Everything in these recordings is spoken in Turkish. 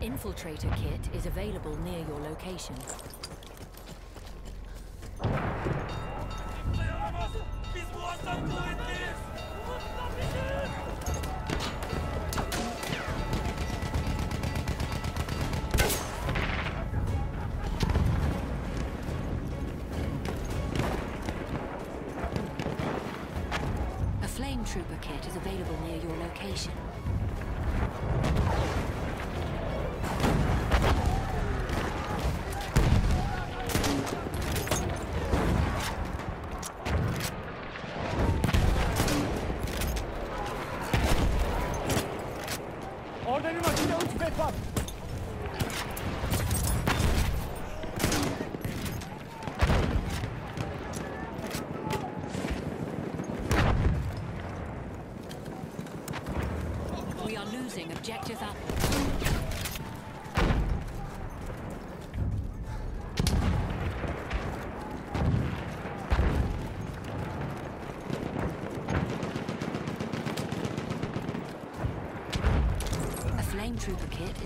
Infiltrator kit is available near your location. A flame trooper kit is available near your location.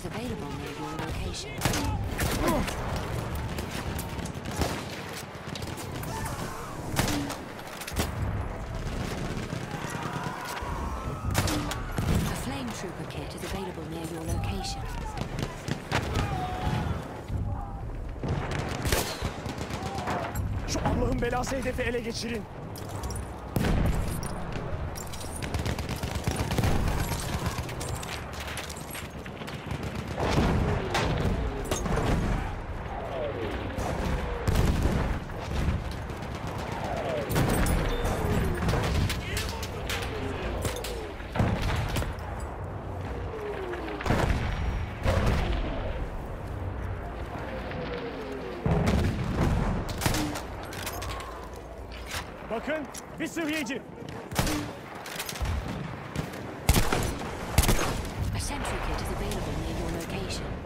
İs available near your location. A flame trooper kit is available near your location. Şu Allah'ın belası hedefi ele geçirin. A sentry kit is available near your location.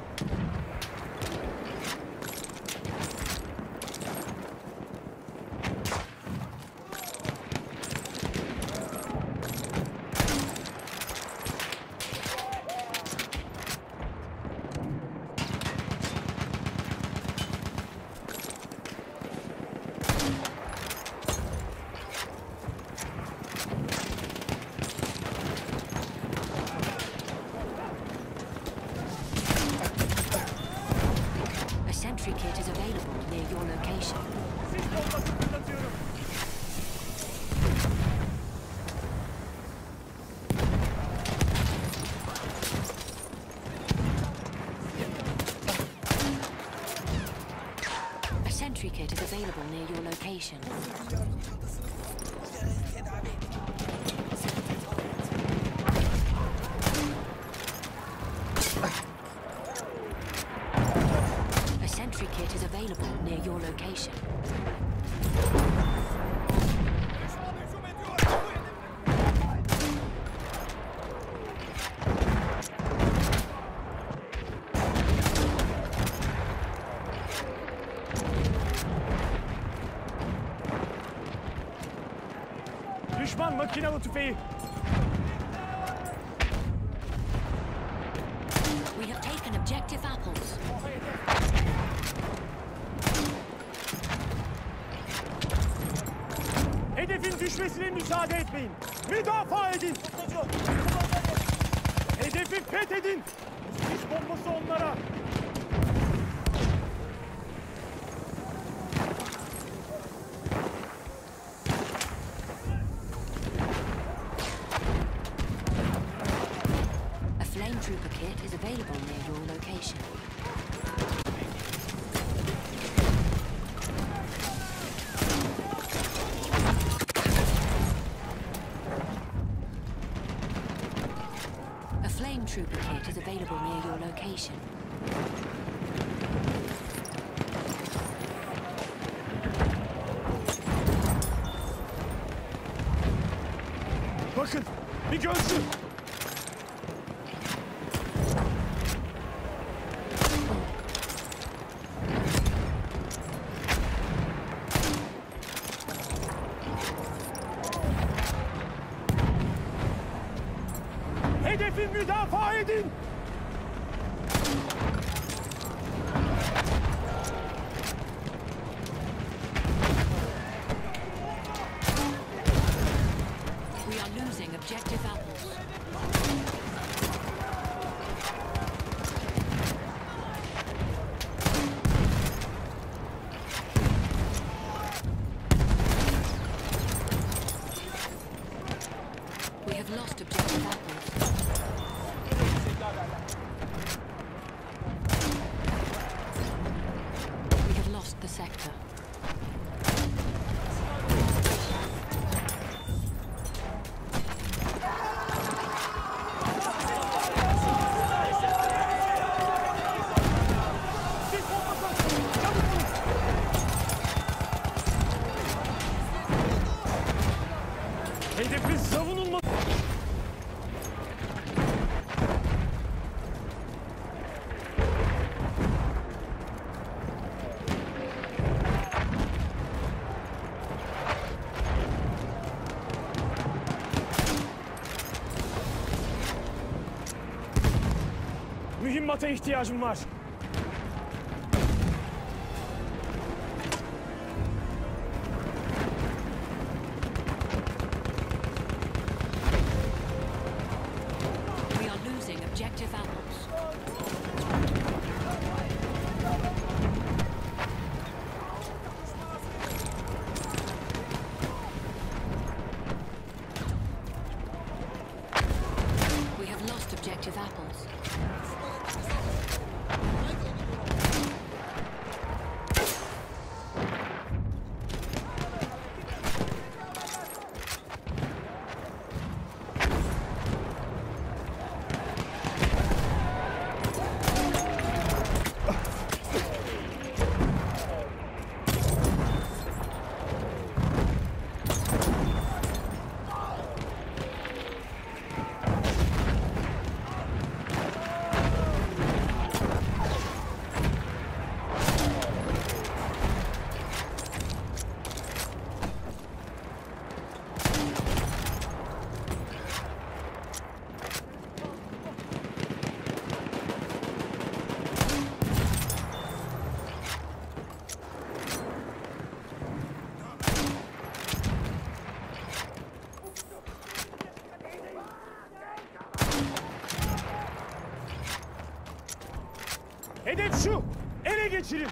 Available near your location. Düşman makinalı tüfeği. Hedefin düşmesine müsaade etmeyin. Müdafaa edin. Hedefi fethedin. Sis bombası onlara. Trooper kit is available near your location. Bakın bir gözcü. Hedefi müdafaa edin. Mühimmata ihtiyacım var. Hedef şu. Ele geçirin.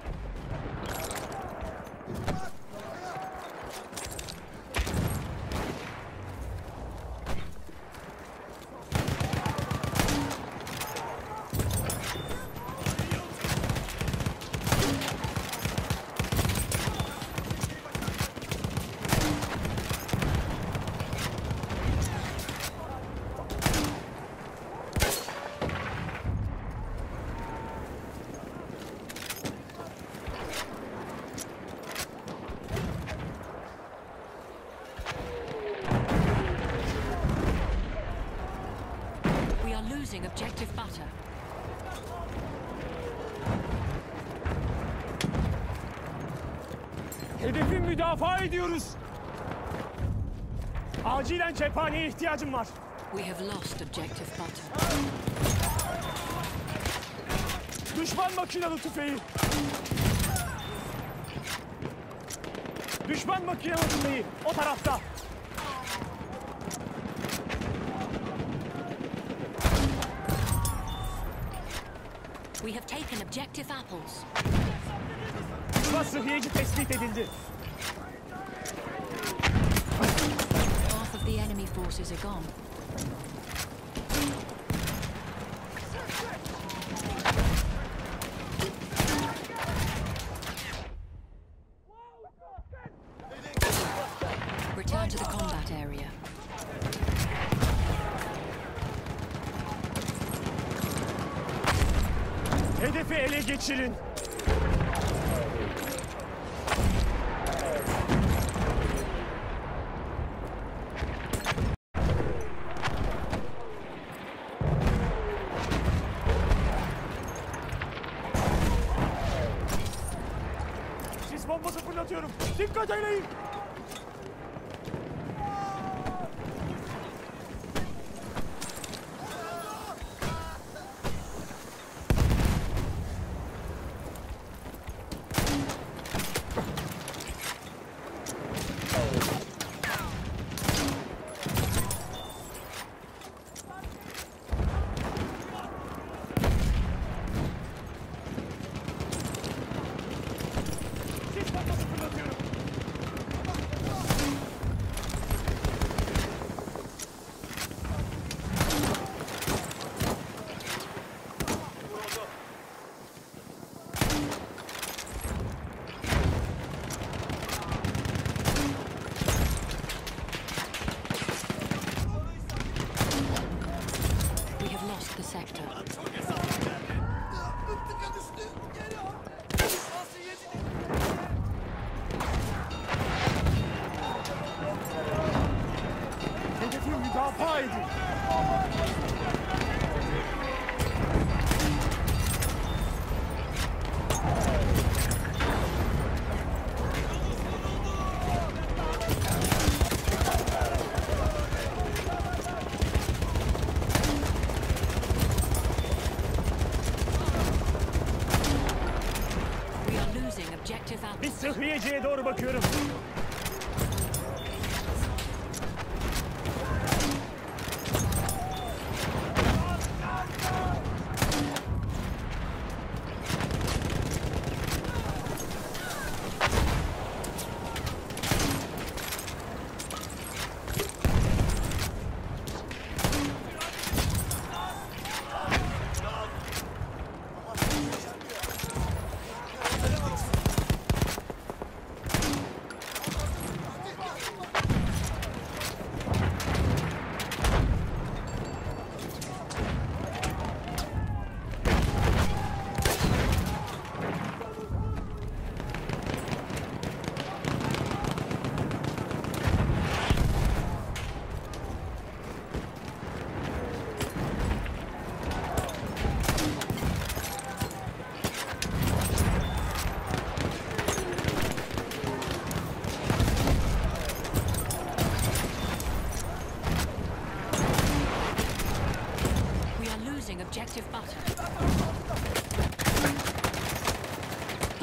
We are losing objective butter. Hedefi müdafaa ediyoruz. Acilen cephaneye ihtiyacım var. We have lost objective butter. Düşman makinalı tüfeği. Düşman makinalı tüfeği o tarafta. We have taken objective apples. Düşman sıhhiyeci tespit edildi. Forces are gone. Return to the combat area. Hedefi ele geçirin. Bombası fırlatıyorum. Dikkat eyleyin. Rapaz!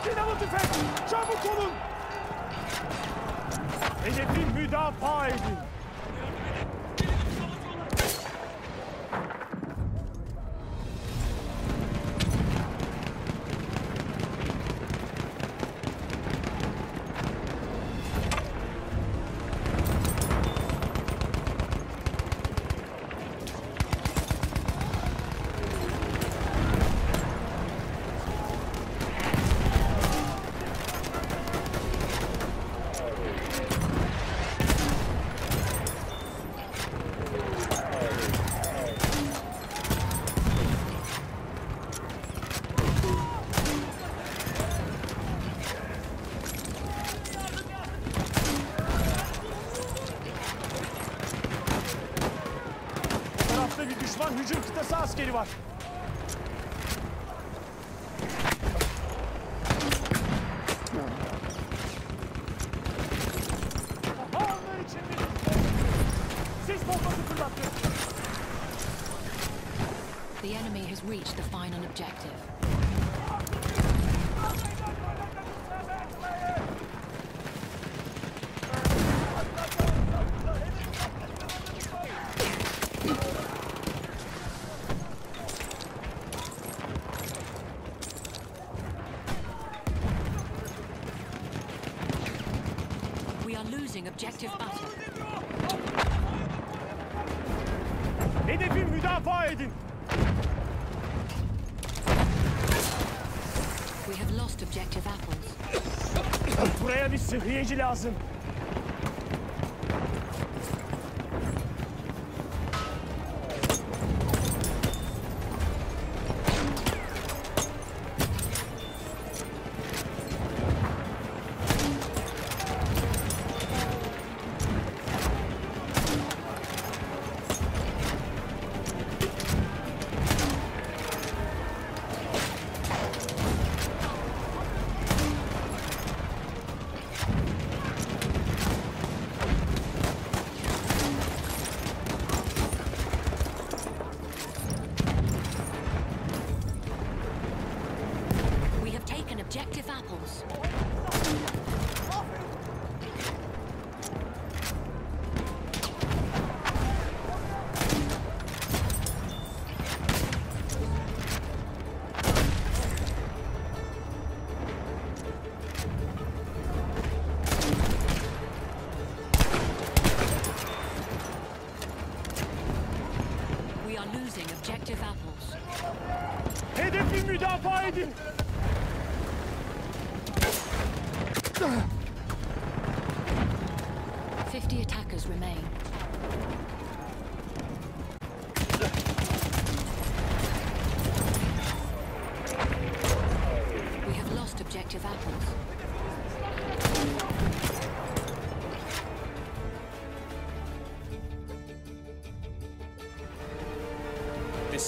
Makinalı tüfek! Çabuk olun! Hedefi müdafaa edin! The enemy has reached the final objective. Hedefi müdafaa edin. Buraya bir sıhhiyeci lazım.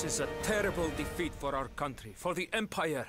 This is a terrible defeat for our country, for the Empire.